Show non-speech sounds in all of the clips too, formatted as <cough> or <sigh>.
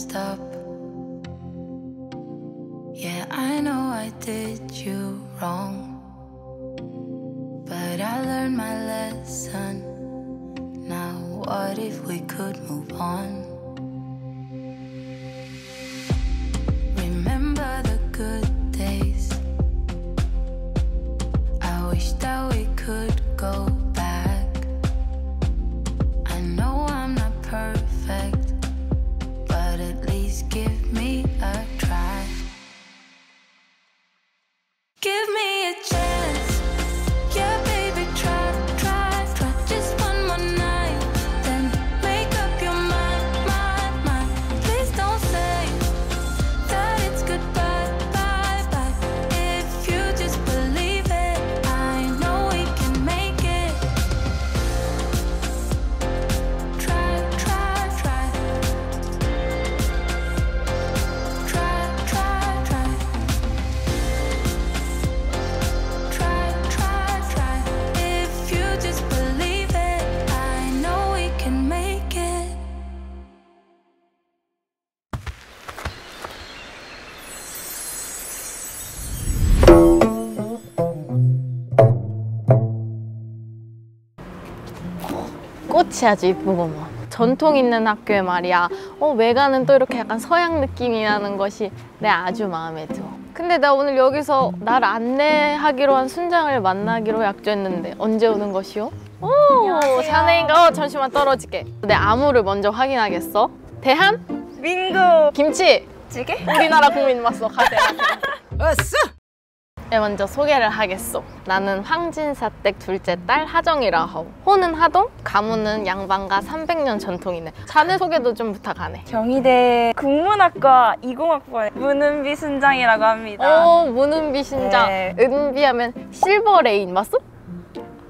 messed up. Yeah, I know I did you wrong. But I learned my lesson. Now, what if we could move on? 꽃이 아주 이쁘구먼. 전통 있는 학교에 말이야. 어, 외관은 또 이렇게 약간 서양 느낌이 나는 것이 내 아주 마음에 들어. 근데 나 오늘 여기서 날 안내하기로 한 순장을 만나기로 약조했는데 언제 오는 것이요? 오, 자네인가? 어, 잠시만 떨어질게. 내 암호를 먼저 확인하겠어. 대한? 민국 김치! 찌개? 우리나라 국민 맞어. 가세요. 어서 네, 먼저 소개를 하겠소. 나는 황진사댁 둘째 딸 하정이라 하오. 호는 하동, 가문은 양반가 300년 전통이네. 자네 소개도 좀 부탁하네. 경희대 국문학과 20학번 문은비 순장이라고 합니다. 오, 문은비 신장. 네. 은비하면 실버레인 맞소?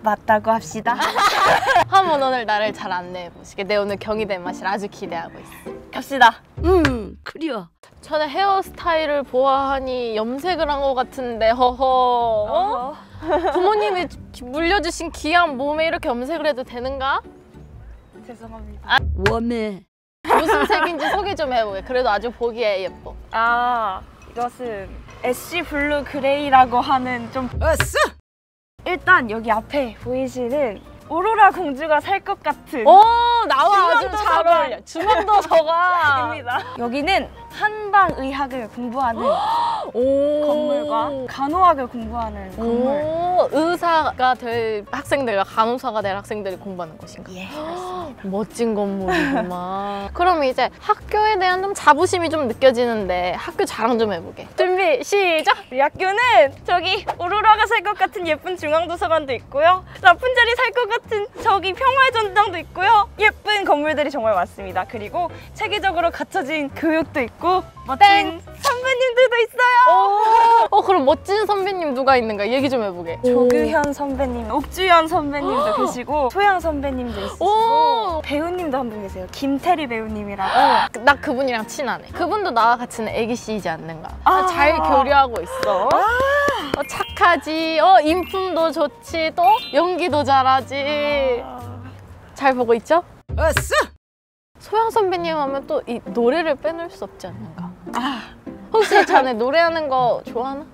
맞다고 합시다. <laughs> 한번 오늘 나를 잘 안내해 보시게. 내 오늘 경희대 맛을 아주 기대하고 있어. 갑시다. 음 그려 전에 헤어스타일을 보아하니 염색을 한 것 같은데 허허. 어? 부모님이 물려주신 귀한 몸에 이렇게 염색을 해도 되는가? 죄송합니다. 웜에 무슨 색인지 소개 좀 해보게. 그래도 아주 보기에 예뻐. 아 이것은 애쉬 블루 그레이라고 하는 좀 어서 일단 여기 앞에 보이시는 오로라 공주가 살 것 같은 오 나와 아주 잘. 어울려. 주먹도 저가. <laughs> 입니다. 여기는 한방의학을 공부하는 <gasps> 오. 건물과 간호학을 공부하는 건물. 오, 의사가 될 학생들과 간호사가 될 학생들이 공부하는 곳인가? 예. <gasps> 멋진 건물이구만. <laughs> 그럼 이제 학교에 대한 좀 자부심이 좀 느껴지는데 학교 자랑 좀 해보게. 준비 시작. 우리 학교는 저기 오로라가 살 것 같은 예쁜 중앙도서관도 있고요. 라푼젤이 살 것 같은 저기 평화의 전당도 있고요. 예쁜 건물들이 정말 많습니다. 그리고 체계적으로 갖춰진 교육도 있고 멋진 땡. 선배님들도 있어요. 어 그럼 멋진 선배님 누가 있는가 얘기 좀 해보게. 조규현 선배님, 옥주현 선배님도 계시고 소양 선배님도 있으시고 오. 배우님도 한 분 계세요. 김태리 배우님이라고. 나 그분이랑 친하네. 그분도 나와 같이는 애기 씨이지 않는가? 아. 잘 교류하고 있어. 어, 착하지. 어, 인품도 좋지. 또 연기도 잘하지. 잘 보고 있죠? 어서 소영 선배님 하면 또 이 노래를 빼놓을 수 없지 않는가? 혹시 자네 노래하는 거 좋아하나?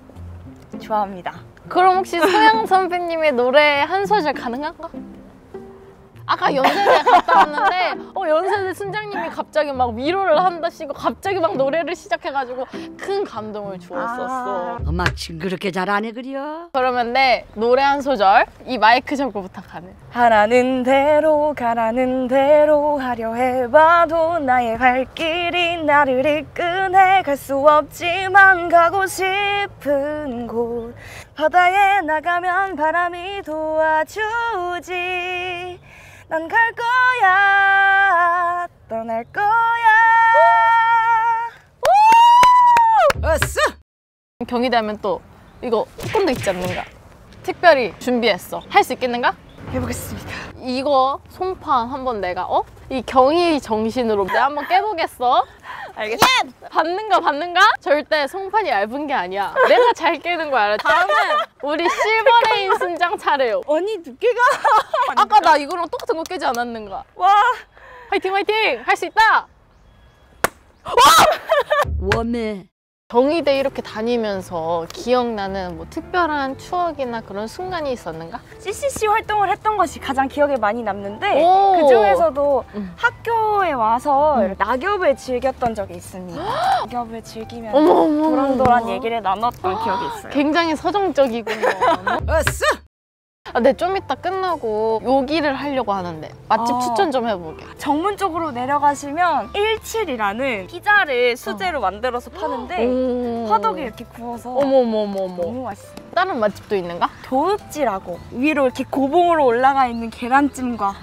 좋아합니다. 그럼 혹시 소영 선배님의 노래 한 소절 가능한가? 아까 연세대 갔다 왔는데 어 연세대 순장님이 갑자기 막 위로를 한다시고 갑자기 막 노래를 시작해가지고 큰 감동을 주었었어. 엄마 징그럽게 잘하네 그려 그러면 내 노래 한 소절 이 마이크 잡고 부탁하네. 하라는 대로 가라는 대로 하려 해봐도 나의 발길이 나를 이끄네 갈 수 없지만 가고 싶은 곳 바다에 나가면 바람이 도와주지 난 갈 거야 떠날 거야 어서 경희대 하면 또 이거 태권도 있지 않는가? 특별히 준비했어. 할 수 있겠는가? 해보겠습니다 이거 손판 한번 내가 어? 이 경희 정신으로 내가 한번 깨보겠어. 알겠어 받는가 받는가? 절대 송판이 얇은 게 아니야. 내가 잘 깨는 거야. 알아? 다음은 우리 실버레인 순장 차례요. 언니 두께가 아까 나 이거랑 똑같은 거 깨지 않았는가? 와 화이팅 화이팅! 할 수 있다! 워메 <laughs> 경희대 이렇게 다니면서 기억나는 뭐 특별한 추억이나 그런 순간이 있었는가? CCC 활동을 했던 것이 가장 기억에 많이 남는데 오. 그 중에서도 음. 학교에 와서 음. 낙엽을 즐겼던 적이 있습니다. <gasps> 낙엽을 즐기면 어머 어머 도란도란 얘기를 나눴던 기억이 있어요. 굉장히 서정적이군요. <laughs> 아, 네, 좀 이따 끝나고 요기를 하려고 하는데 맛집 아. 추천 좀 해보게. 정문 쪽으로 내려가시면 17이라는 피자를 수제로 만들어서 파는데 오. 화덕에 이렇게 구워서 어머머머머. 너무 맛있어요. 다른 맛집도 있는가? 도읍지라고 위로 이렇게 고봉으로 올라가 있는 계란찜과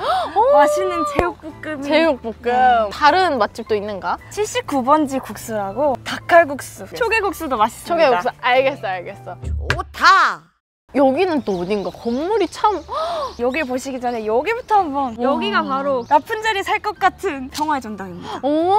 맛있는 제육볶음이 제육볶음. 네. 다른 맛집도 있는가? 79번지 국수라고 닭칼국수, 초계국수도 맛있습니다. 초계국수. 알겠어, 알겠어. 좋다 여기는 또 어딘가 건물이 참 <gasps> 여기 보시기 전에 여기부터 한번 여기가 바로 라푼젤이 살 것 같은 평화의 전당입니다. 오.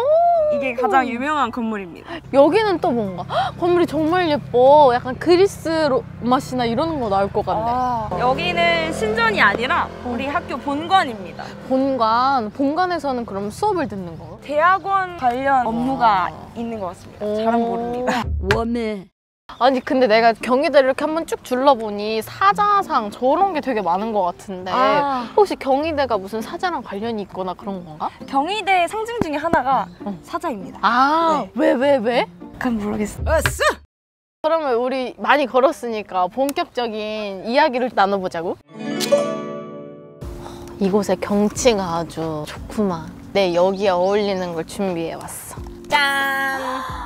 이게 가장 유명한 건물입니다. 여기는 또 뭔가 헉, <gasps> 건물이 정말 예뻐. 약간 그리스 로- 맛이나 이런 거 나올 것 같네. 아, 여기는 신전이 아니라 우리 학교 본관입니다. 본관. 본관에서는 그럼 수업을 듣는 거? 대학원 관련 업무가 와. 있는 것 같습니다. 오. 잘은 모릅니다. 워메 아니 근데 내가 경희대를 이렇게 한번 쭉 둘러보니 사자상 저런 게 되게 많은 것 같은데 아. 혹시 경희대가 무슨 사자랑 관련이 있거나 그런 건가? 경희대 상징 중에 하나가 어. 사자입니다. 아 네. 왜왜 왜? 그건 모르겠어요. 어서 그러면 우리 많이 걸었으니까 본격적인 이야기를 나눠보자고. 이곳의 경치가 아주 좋구만. 네 여기에 어울리는 걸 준비해 왔어. 짠.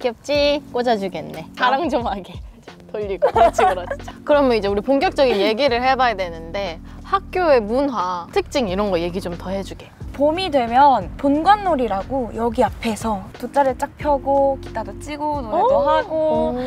귀엽지? 꽂아주겠네. 자랑 좀 하게. 자, 돌리고 그렇지 그렇지. 자, 그러면 이제 우리 본격적인 얘기를 해봐야 되는데 학교의 문화, 특징 이런 거 얘기 좀 더 해주게. 봄이 되면 본관놀이라고 여기 앞에서 돗자리 쫙 펴고 기타도 치고 노래도 하고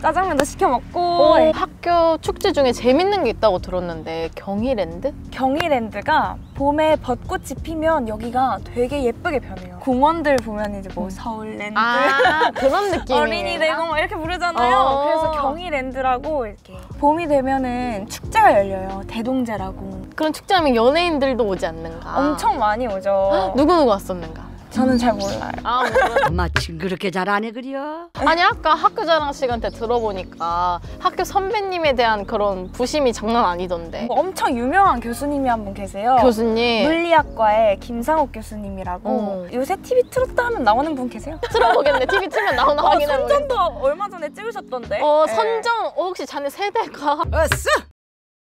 짜장면도 시켜 먹고 어, 학교 축제 중에 재밌는 게 있다고 들었는데 경희랜드? 경희랜드가 봄에 벚꽃이 피면 여기가 되게 예쁘게 변해요. 공원들 보면 이제 뭐 서울랜드, 아 그런 <laughs> 느낌이 어린이 대공 막 이렇게 부르잖아요. 어. 그래서 경희랜드라고 이렇게 봄이 되면은 축제가 열려요. 대동제라고. 그런 축제하면 연예인들도 오지 않는가? 엄청 많이 오죠. <gasps> 누구 누구 왔었는가? 저는 잘 몰라요. 아 몰라. <laughs> 엄마 징그럽게 잘 안 해 그려 아니 아까 학교 자랑 시간 때 들어보니까 학교 선배님에 대한 그런 부심이 장난 아니던데. 뭐 엄청 유명한 교수님이 한 분 계세요. 교수님 물리학과의 김상옥 교수님이라고 어. 요새 TV 틀었다 하면 나오는 분 계세요? <laughs> 들어보겠네. TV 틀면 나오나 어, 확인해 보겠네. 선전도 얼마 전에 찍으셨던데. 어 네. 선정 어, 혹시 자네 세대가 어서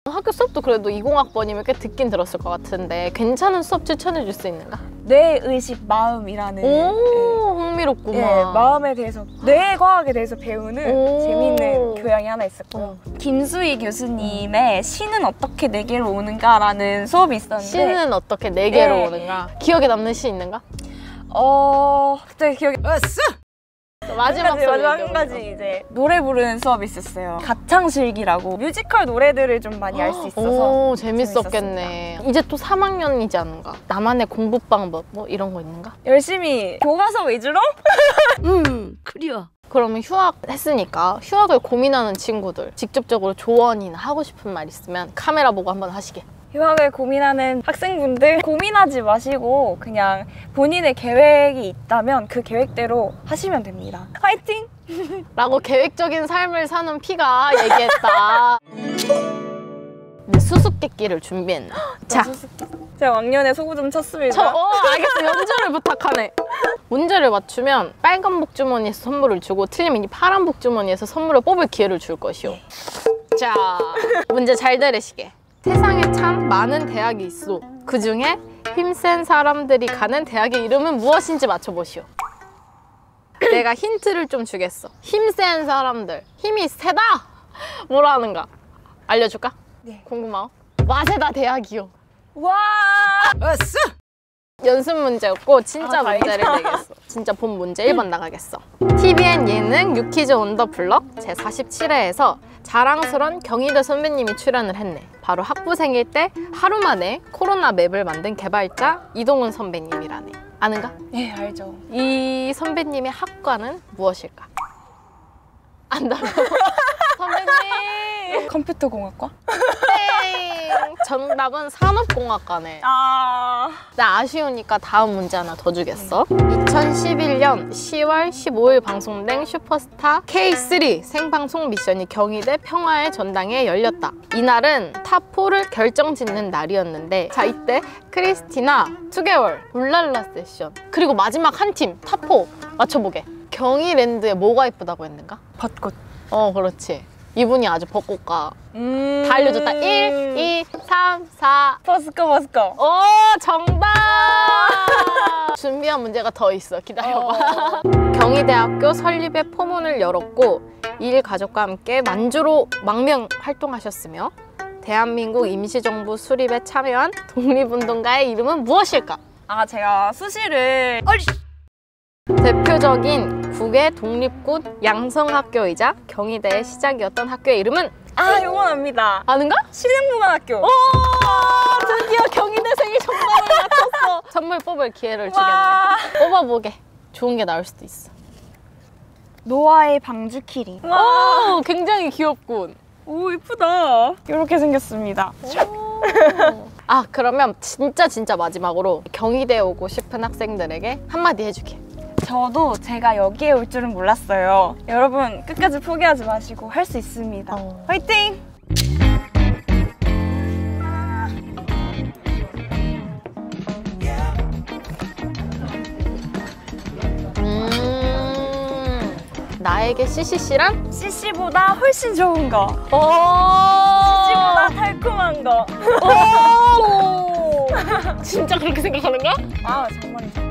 학교 수업도 그래도 20학번이면 꽤 듣긴 들었을 것 같은데 괜찮은 수업 추천해 줄 수 있는가? 뇌 의식 마음이라는 오 흥미롭구만. 예, 예, 마음에 대해서 뇌 과학에 대해서 배우는 오. 재미있는 교양이 하나 있었고요. 김수희 교수님의 신은 어떻게 내게로 오는가라는 수업이 있었는데 시는 어떻게 네 개로 네. 오는가? 기억에 남는 시 있는가? 어 갑자기 기억이 어서 마지막 한 가지, 수업 마지막 한 얘기해보자. 가지 이제 노래 부르는 수업이 있었어요. 가창실기라고 뮤지컬 노래들을 좀 많이 알 수 있어서 오 재밌었겠네. 이제 또 3학년이지 않은가? 나만의 공부 방법 뭐 이런 거 있는가? 열심히 교과서 위주로 <laughs> 응 그려 그러면 휴학 했으니까 휴학을 고민하는 친구들 직접적으로 조언이나 하고 싶은 말 있으면 카메라 보고 한번 하시게. 휴학을 고민하는 학생분들 고민하지 마시고 그냥 본인의 계획이 있다면 그 계획대로 하시면 됩니다. 화이팅! <laughs> 라고 계획적인 삶을 사는 피가 얘기했다. <laughs> 네, 수수께끼를 준비했나? <gasps> 자, 제가 왕년에 소구 좀 쳤습니다. 저, 어, 알겠어. 연주를 부탁하네. 문제를 맞추면 빨간 복주머니에서 선물을 주고 틀리면 이 파란 복주머니에서 선물을 뽑을 기회를 줄 것이오. 자, 문제 잘 들으시게. 세상에 참 많은 대학이 있어. 그 중에 힘센 사람들이 가는 대학의 이름은 무엇인지 맞춰보시오. 내가 힌트를 좀 주겠어. 힘센 사람들. 힘이 세다! 뭐라는가? 알려줄까? 네. 궁금하오? 와세다 대학이요. 와! 어서 연습 문제였고 진짜 아, 문제를. 내겠어. 진짜 본 문제 1번 나가겠어. TVN 예능 유퀴즈 온 더 블럭 제47회에서 자랑스런 경희대 선배님이 출연을 했네. 바로 학부생일 때 하루 만에 코로나 맵을 만든 개발자 이동훈 선배님이라네. 아는가? 네, 알죠. 이 선배님의 학과는 무엇일까? 안다고? <laughs> 선배님! 컴퓨터 공학과? 땡! 정답은 산업공학과네. 아 나 아쉬우니까 다음 문제 하나 더 주겠어. 2011년 10월 15일 방송된 슈퍼스타 K3 생방송 미션이 경희대 평화의 전당에 열렸다. 이날은 탑4를 결정짓는 날이었는데 자 이때 크리스티나, 투개월, 울랄라 세션 그리고 마지막 한 팀 탑4 맞춰보게. 경희랜드에 뭐가 예쁘다고 했는가? 벚꽃. 어 그렇지. 이분이 아주 벚꽃가 음. 다 알려줬다. 1, 2, 3, 4, 버스커 버스커. 오 정답! 준비한 문제가 더 있어. 기다려봐. <laughs> 경희대학교 설립의 포문을 열었고 일 가족과 함께 만주로 망명 활동하셨으며 대한민국 임시정부 수립에 참여한 독립운동가의 이름은 무엇일까? 아 제가 수시를 대표적인 국외 독립군 양성학교이자 경희대의 시작이었던 학교의 이름은 아 요건 압니다. 아는가? 신흥문화학교. 오! 드디어 경희대생이 정답을 맞췄어. <laughs> 선물 뽑을 기회를 주겠네. 와. 뽑아보게. 좋은 게 나올 수도 있어. 노아의 방주 키링. 오, 굉장히 귀엽군. 오 이쁘다. 이렇게 생겼습니다. 아, 그러면 진짜 진짜 마지막으로 경희대 오고 싶은 학생들에게 한마디 해주게. 저도 제가 여기에 올 줄은 몰랐어요. 여러분 끝까지 포기하지 마시고 할 수 있습니다. 어. 화이팅! 음, 나에게 CCC란? CC보다 훨씬 좋은 거. 오, CC보다 달콤한 거. 오, <laughs> 진짜 그렇게 생각하는가? 아 정말이죠.